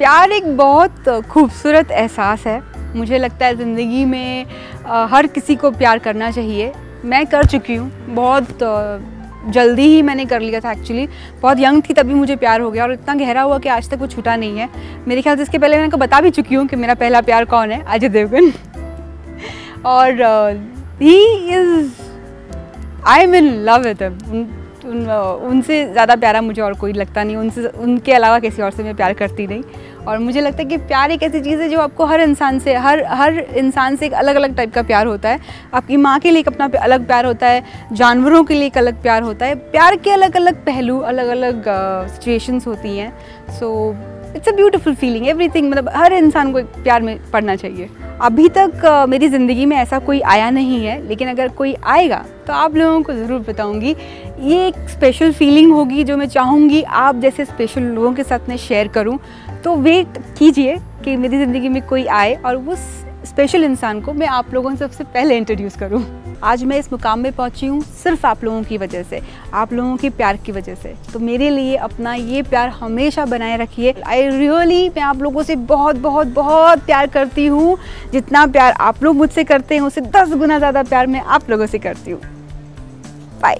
प्यार एक बहुत खूबसूरत एहसास है। मुझे लगता है ज़िंदगी में हर किसी को प्यार करना चाहिए। मैं कर चुकी हूँ। बहुत जल्दी ही मैंने कर लिया था एक्चुअली बहुत यंग थी तभी मुझे प्यार हो गया और इतना गहरा हुआ कि आज तक वो छूटा नहीं है। मेरे ख्याल से इसके पहले मैंने बता भी चुकी हूँ कि मेरा पहला प्यार कौन है? अजय देवगन। और he is I am in love with उन उनसे ज़्यादा प्यारा मुझे और कोई लगता नहीं, उनसे, उनके अलावा किसी और से मैं प्यार करती नहीं। और मुझे लगता है कि प्यार एक ऐसी चीज़ है जो आपको हर इंसान से, हर हर इंसान से एक अलग अलग टाइप का प्यार होता है। आपकी माँ के लिए एक अपना अलग प्यार होता है, जानवरों के लिए एक अलग प्यार होता है। प्यार के अलग अलग पहलू अलग अलग सिचुएशंस होती हैं। So it's a beautiful feeling everything मतलब हर इंसान को प्यार में पढ़ना चाहिए। अभी तक uh, मेरी ज़िंदगी में ऐसा कोई आया नहीं है लेकिन अगर कोई आएगा तो आप लोगों को ज़रूर बताऊँगी। ये एक स्पेशल फीलिंग होगी जो मैं चाहूँगी आप जैसे स्पेशल लोगों के साथ मैं शेयर करूँ। तो वेट कीजिए कि मेरी ज़िंदगी में कोई आए और वो स्पेशल इंसान को मैं आप लोगों से सबसे पहले इंट्रोड्यूस करूँ। आज मैं इस मुकाम में पहुँची हूँ सिर्फ़ आप लोगों की वजह से, आप लोगों के प्यार की वजह से। तो मेरे लिए अपना ये प्यार हमेशा बनाए रखिए। आई रियली मैं आप लोगों से बहुत बहुत बहुत प्यार करती हूँ। जितना प्यार आप लोग मुझसे करते हैं उससे दस गुना ज़्यादा प्यार मैं आप लोगों से करती हूँ। बाय